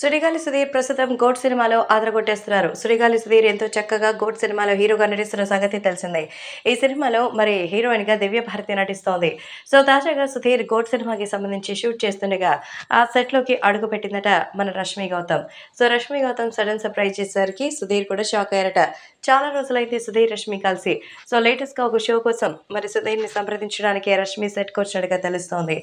సుడిగాలి సుధీర్ ప్రస్తుతం గోడ్ సినిమాలో ఆదరగొట్టేస్తున్నారు. సుడిగాలి సుధీర్ ఎంతో చక్కగా గోడ్ సినిమాలో హీరోగా నటిస్తున్న సంగతి తెలిసిందే. ఈ సినిమాలో మరి హీరోయిన్గా దివ్య భారతి నటిస్తోంది. సో తాజాగా సుధీర్ గోడ్ సినిమాకి సంబంధించి షూట్ చేస్తుండగా ఆ సెట్లోకి అడుగు పెట్టిందట మన Rashmi Gautam. So Rashmi Gautam sudden surprise చేసేసరికి సుధీర్ కూడా షాక్ అయ్యారట. చాలా రోజులైతే సుధీర్ రష్మి కలిసి. సో లేటెస్ట్గా ఒక షో కోసం మరి సుధీర్ని సంప్రదించడానికి రష్మి సెట్కి వచ్చినట్టుగా తెలుస్తోంది.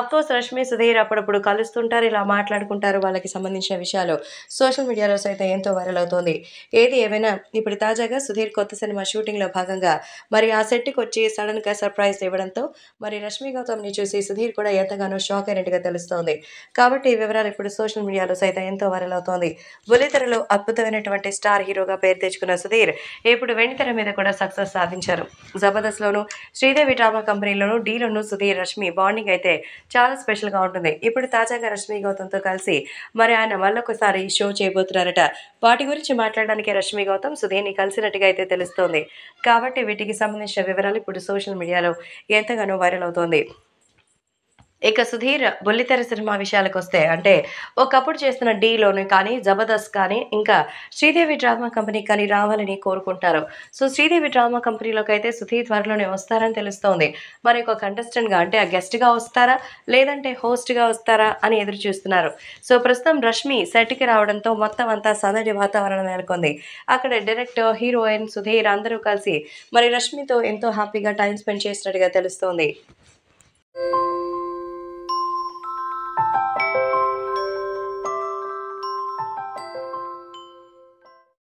అఫ్కోర్స్ రష్మి సుధీర్ అప్పుడప్పుడు కలుస్తుంటారు ఇలా మాట్లాడుకుంటారు వాళ్ళకి సంబంధించి సంబంధించిన విషయాలు సోషల్ మీడియాలో సైతం ఎంతో వైరల్ అవుతోంది. ఏది ఏమైనా ఇప్పుడు తాజాగా సుధీర్ కొత్త సినిమా షూటింగ్లో భాగంగా మరి ఆ సెట్కి వచ్చి సడన్గా సర్ప్రైజ్ ఇవ్వడంతో మరి రష్మి గౌతమ్ని చూసి సుధీర్ కూడా ఎంతగానో షాక్ అయినట్టుగా తెలుస్తోంది. కాబట్టి ఈ వివరాలు ఇప్పుడు సోషల్ మీడియాలో సైతం ఎంతో వైరల్ అవుతోంది. బులితెరలో అద్భుతమైనటువంటి స్టార్ హీరోగా పేరు తెచ్చుకున్న సుధీర్ ఇప్పుడు వెండితెర మీద కూడా సక్సెస్ సాధించారు. జబర్దస్త్ లోను శ్రీదేవి డ్రామా కంపెనీలోను డీలోను సుధీర్ రష్మి బాండింగ్ అయితే చాలా స్పెషల్గా ఉంటుంది. ఇప్పుడు తాజాగా రష్మి గౌతమ్తో కలిసి మరి ఆయన మళ్ళొకసారి షో చేయబోతున్నారట. వాటి గురించి మాట్లాడడానికి రష్మి గౌతమ్ సుధీర్ని కలిసినట్టుగా అయితే తెలుస్తోంది. కాబట్టి వీటికి సంబంధించిన వివరాలు ఇప్పుడు సోషల్ మీడియాలో ఎంతగానో వైరల్ అవుతోంది. ఇక సుధీర్ బుల్లితెర సినిమా విషయాలకు వస్తే అంటే ఒకప్పుడు చేస్తున్న డీలోని కానీ జబర్దస్త్ కానీ ఇంకా శ్రీదేవి డ్రామా కంపెనీ కానీ రావాలని కోరుకుంటారు. సో శ్రీదేవి డ్రామా కంపెనీలోకి అయితే సుధీర్ త్వరలోనే వస్తారని తెలుస్తోంది. మరి ఒక కంటెస్టెంట్గా అంటే ఆ గెస్ట్గా వస్తారా? లేదంటే హోస్ట్గా వస్తారా అని ఎదురు చూస్తున్నారు. సో ప్రస్తుతం రష్మి సెట్కి రావడంతో మొత్తం అంతా సందడి వాతావరణం నెలకొంది. అక్కడ డైరెక్టర్ హీరోయిన్ సుధీర్ అందరూ కలిసి మరి రష్మితో ఎంతో హ్యాపీగా టైం స్పెండ్ చేసినట్టుగా తెలుస్తోంది.